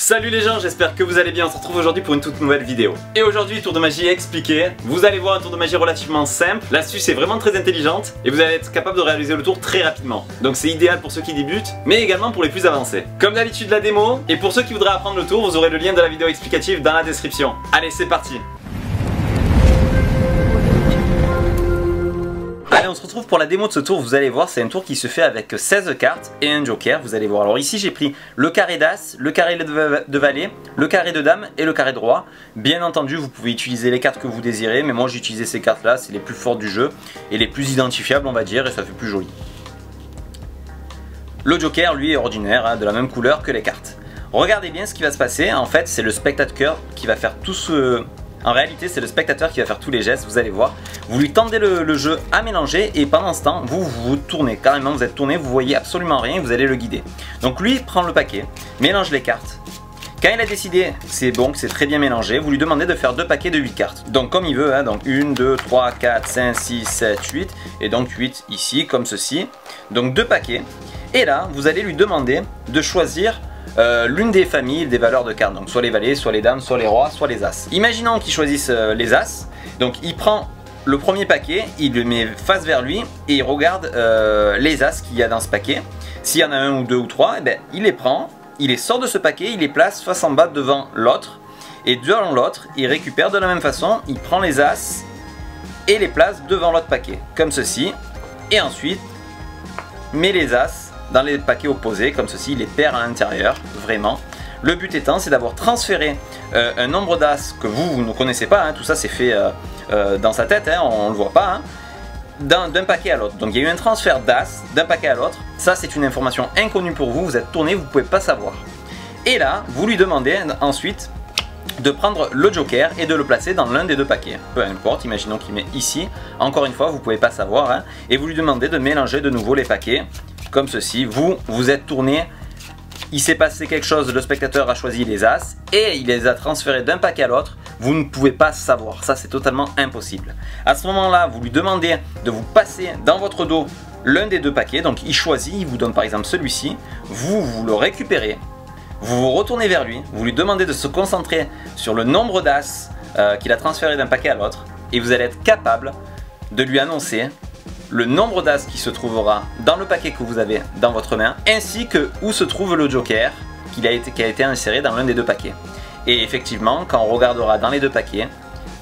Salut les gens, j'espère que vous allez bien, on se retrouve aujourd'hui pour une toute nouvelle vidéo. Et aujourd'hui, tour de magie expliqué. Vous allez voir un tour de magie relativement simple, l'astuce est vraiment très intelligente et vous allez être capable de réaliser le tour très rapidement. Donc c'est idéal pour ceux qui débutent, mais également pour les plus avancés. Comme d'habitude la démo, et pour ceux qui voudraient apprendre le tour, vous aurez le lien de la vidéo explicative dans la description. Allez, c'est parti On se retrouve pour la démo de ce tour. Vous allez voir, c'est un tour qui se fait avec 16 cartes et un joker. Vous allez voir. Alors ici, j'ai pris le carré d'as, le carré de valet, le carré de dame et le carré de roi. Bien entendu, vous pouvez utiliser les cartes que vous désirez, mais moi j'ai utilisé ces cartes-là. C'est les plus fortes du jeu et les plus identifiables, on va dire, et ça fait plus joli. Le joker, lui, est ordinaire, hein, de la même couleur que les cartes. Regardez bien ce qui va se passer. En fait, c'est le spectateur qui va faire tout ce, en réalité, c'est le spectateur qui va faire tous les gestes, vous allez voir. Vous lui tendez le, jeu à mélanger et pendant ce temps, vous vous tournez carrément, vous êtes tourné, vous voyez absolument rien, vous allez le guider. Donc lui prend le paquet, mélange les cartes. Quand il a décidé, c'est bon, c'est très bien mélangé, vous lui demandez de faire deux paquets de 8 cartes. Donc comme il veut, hein, donc 1, 2, 3, 4, 5, 6, 7, 8, et donc 8 ici, comme ceci. Donc deux paquets. Et là, vous allez lui demander de choisir euh, l'une des familles des valeurs de cartes. Donc soit les valets, soit les dames, soit les rois, soit les as. Imaginons qu'il choisisse euh, les as. Donc il prend le premier paquet, il le met face vers lui et il regarde euh, les as qu'il y a dans ce paquet. S'il y en a un ou deux ou trois, eh ben, il les prend, il les sort de ce paquet, il les place face en bas devant l'autre. Et devant l'autre, il récupère de la même façon, il prend les as et les place devant l'autre paquet, comme ceci. Et ensuite, met les as dans les paquets opposés, comme ceci, les perd à l'intérieur, vraiment. Le but étant, c'est d'avoir transféré euh, un nombre d'as que vous, vous ne connaissez pas, hein. tout ça c'est fait euh, euh, dans sa tête, hein, on ne le voit pas, hein, d'un paquet à l'autre. Donc il y a eu un transfert d'as d'un paquet à l'autre, ça c'est une information inconnue pour vous, vous êtes tourné, vous ne pouvez pas savoir. Et là, vous lui demandez ensuite de prendre le joker et de le placer dans l'un des deux paquets. Peu importe, imaginons qu'il met ici. Encore une fois, vous ne pouvez pas savoir. et vous lui demandez de mélanger de nouveau les paquets comme ceci. Vous, vous êtes tourné, il s'est passé quelque chose, le spectateur a choisi les As et il les a transférés d'un paquet à l'autre. Vous ne pouvez pas savoir, ça c'est totalement impossible. À ce moment-là, vous lui demandez de vous passer dans votre dos l'un des deux paquets, donc il choisit, il vous donne par exemple celui-ci, vous, vous le récupérez, vous vous retournez vers lui, vous lui demandez de se concentrer sur le nombre d'As euh, qu'il a transféré d'un paquet à l'autre. Et vous allez être capable de lui annoncer le nombre d'as qui se trouvera dans le paquet que vous avez dans votre main, ainsi que où se trouve le joker qui a été, inséré dans l'un des deux paquets. Et effectivement, quand on regardera dans les deux paquets,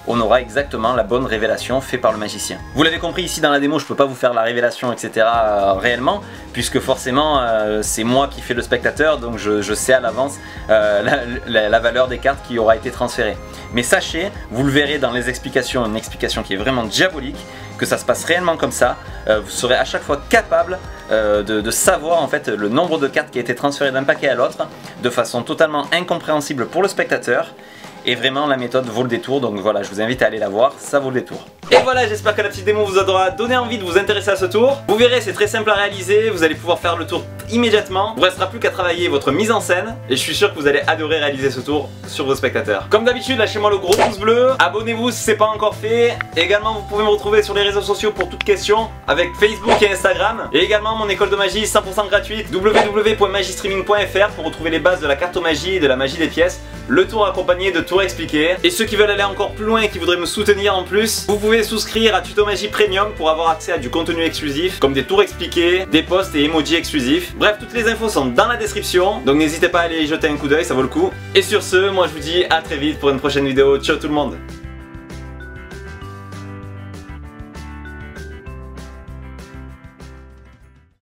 on aura exactement la bonne révélation faite par le magicien. Vous l'avez compris ici dans la démo, je peux pas vous faire la révélation, etc. Euh, réellement, puisque forcément euh, c'est moi qui fais le spectateur, donc je, sais à l'avance euh, la, valeur des cartes qui aura été transférée. Mais sachez, vous le verrez dans les explications, une explication qui est vraiment diabolique, que ça se passe réellement comme ça. vous serez à chaque fois capable de, de, savoir en fait le nombre de cartes qui a été transféré d'un paquet à l'autre de façon totalement incompréhensible pour le spectateur et vraiment, la méthode vaut le détour. Donc voilà, je vous invite à aller la voir, ça vaut le détour. Et voilà, j'espère que la petite démo vous aura donné envie de vous intéresser à ce tour. Vous verrez, c'est très simple à réaliser. Vous allez pouvoir faire le tour immédiatement. Il vous restera plus qu'à travailler votre mise en scène. Et je suis sûr que vous allez adorer réaliser ce tour sur vos spectateurs. Comme d'habitude, lâchez-moi le gros pouce bleu. Abonnez-vous si c'est pas encore fait. Également, vous pouvez me retrouver sur les réseaux sociaux pour toutes questions avec Facebook et Instagram. Et également mon école de magie 100% gratuite www.magistreaming.fr pour retrouver les bases de la carte magie et de la magie des pièces le tour accompagné de tours expliqués. Et ceux qui veulent aller encore plus loin et qui voudraient me soutenir en plus, vous pouvez souscrire à Tuto Magie Premium pour avoir accès à du contenu exclusif, comme des tours expliqués, des posts et emojis exclusifs. Bref, toutes les infos sont dans la description, donc n'hésitez pas à aller y jeter un coup d'œil, ça vaut le coup. Et sur ce, moi je vous dis à très vite pour une prochaine vidéo. Ciao tout le monde